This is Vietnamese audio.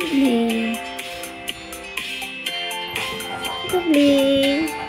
Lovely. đi